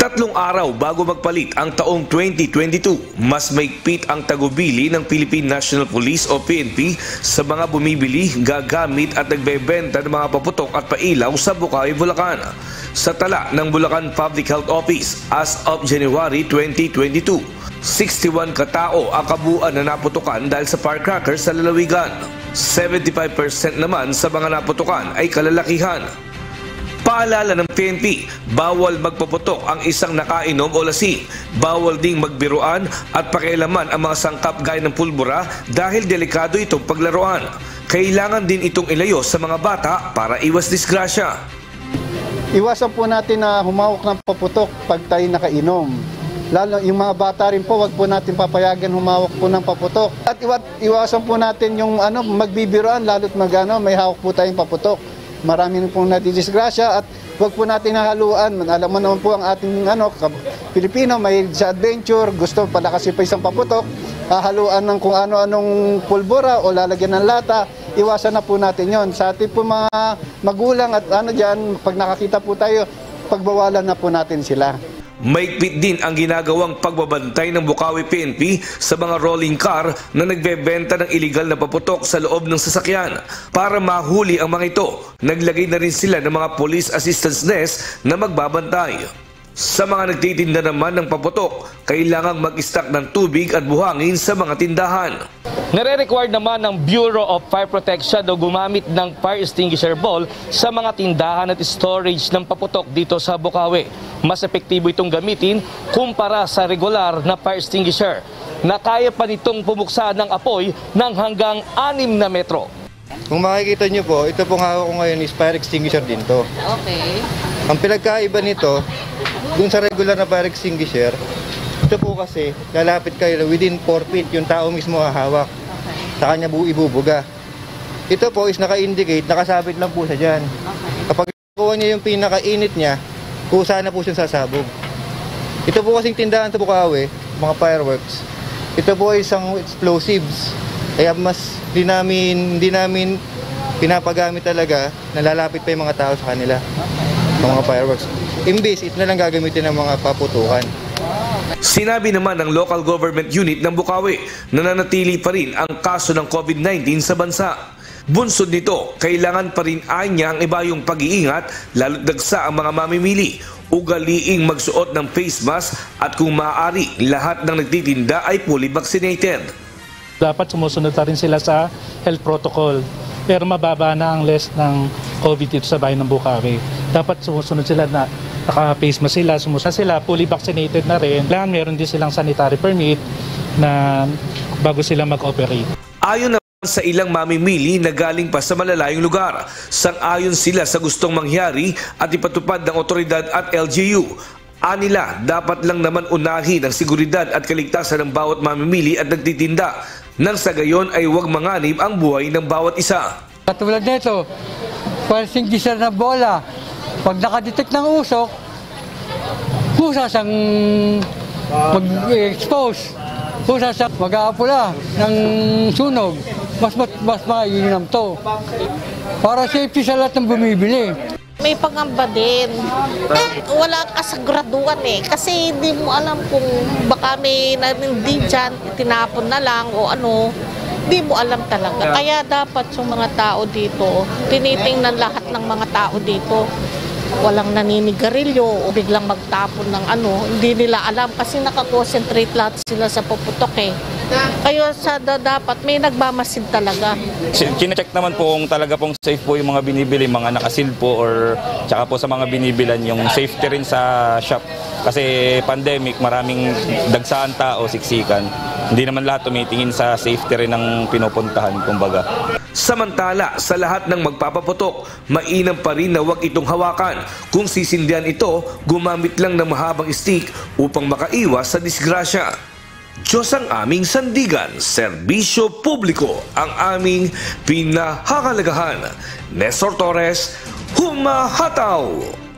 Tatlong araw bago magpalit ang taong 2022, mas maigpit ang tagubili ng Philippine National Police o PNP sa mga bumibili, gagamit at nagbebenta ng mga paputok at pailaw sa Bukawi, Bulacan. Sa tala ng Bulacan Public Health Office as of January 2022, 61 katao ang kabuuan na naputukan dahil sa firecrackers sa lalawigan. 75% naman sa mga naputukan ay kalalakihan. Paalala ng PNP, bawal magpaputok ang isang nakainom o lasing. Bawal ding magbiruan at pakialaman ang mga sangkap gaya ng pulbura dahil delikado itong paglaruan. Kailangan din itong ilayo sa mga bata para iwas disgrasya. Iwasan po natin na humawak ng paputok pag tayo nakainom. Lalo yung mga bata rin po, wag po natin papayagan humawak po ng paputok. At iwa, iwasan po natin yung ano, magbibiruan, lalo't mag, ano, may hawak po tayong paputok. Marami rin pong natidisgrasya at wag po natin nahaluan. Alam mo naman po ang ating ano, Pilipino, may sa adventure, gusto palakasin pa isang paputok, hahaluan ng kung ano-anong pulbura o lalagyan ng lata, iwasan na po natin yon. Sa ating po mga magulang at ano dyan, pag nakakita po tayo, pagbawalan na po natin sila. Maigpit din ang ginagawang pagbabantay ng Bukawi PNP sa mga rolling car na nagbebenta ng iligal na paputok sa loob ng sasakyan. Para mahuli ang mga ito, naglagay na rin sila ng mga police assistance desk na magbabantay. Sa mga nagtitinda naman ng paputok, kailangang mag-stock ng tubig at buhangin sa mga tindahan. Nare-require naman ng Bureau of Fire Protection o gumamit ng fire extinguisher ball sa mga tindahan at storage ng paputok dito sa Bukawi. Mas epektibo itong gamitin kumpara sa regular na fire extinguisher na kaya pa nitong pumuksa ng apoy ng hanggang 6 na metro. Kung makikita nyo po, ito pong hawak ko ngayon is fire extinguisher din to. Okay. Ang pinagkaiba nito, dun sa regular na fire extinguisher, ito po kasi, lalapit kayo within 4 feet, yung tao mismo hahawak. Sa kanya bu ibubuga. Ito po is naka-indicate, nakasabit lang po siya dyan. Kapag kuha niya yung pinakainit niya, kusa na po siyang sasabog. Ito po kasing tindahan sa Bukawi, mga fireworks. Ito po ay isang explosives. Kaya mas di namin, di namin pinapagamit talaga, nalalapit pa yung mga tao sa kanila. Ng mga fireworks. Imbis, ito na lang gagamitin ng mga paputukan. Sinabi naman ng local government unit ng Bukawi na nanatili pa rin ang kaso ng COVID-19 sa bansa. Bunsod nito, kailangan pa rin anya ang iba yung pag-iingat lalo't dagsa ang mga mamimili. Ugaliing magsuot ng face mask at kung maaari, lahat ng nagtitinda ay fully vaccinated. Dapat sumusunod pa rin sila sa health protocol. Pero mababa na ang list ng COVID dito sa bayan ng Bukawi. Dapat sumusunod sila na naka-face mask sila, sumusunod sila, fully vaccinated na rin. Kailangan meron din silang sanitary permit na bago sila mag-operate. Ayon naman sa ilang mamimili na galing pa sa malalayong lugar, sang-ayon sila sa gustong mangyari at ipatupad ng otoridad at LGU. Anila, dapat lang naman unahin ang seguridad at kaligtasan ng bawat mamimili at nagtitinda nang sa gayon ay huwag manganib ang buhay ng bawat isa. Katulad nito, pwedeng gisar na bola. Pag nakadetect ng usok, kusa siyang mag-expose. Kusa siyang mag-aapula ng sunog. Mas, mas, mas mainam to. Para safety sa lahat ng bumibili. May pangamba din. Wala kasagraduan eh. Kasi hindi mo alam kung baka may hindi dyan, tinapon na lang o ano. Hindi mo alam talaga. Kaya dapat yung mga tao dito, tinitingnan lahat ng mga tao dito. Walang naninigarilyo o biglang magtapon ng ano. Hindi nila alam kasi nakakonsentrate lahat sila sa puputok eh. Kaya sa da- dapat may nagmamasid talaga. Kine-check naman po kung talaga pong safe po yung mga binibili, mga nakasil po or tsaka po sa mga binibilan yung safety rin sa shop. Kasi pandemic, maraming dagsaan tao, siksikan. Hindi naman lahat tumitingin sa safety rin ng pinupuntahan, kumbaga. Samantala, sa lahat ng magpapaputok, mainam pa rin na huwag itong hawakan. Kung sisindihan ito, gumamit lang ng mahabang stick upang makaiwas sa disgrasya. Diyos ang aming sandigan, serbisyo publiko ang aming pinahakalagahan. Nestor Torres, humahataw!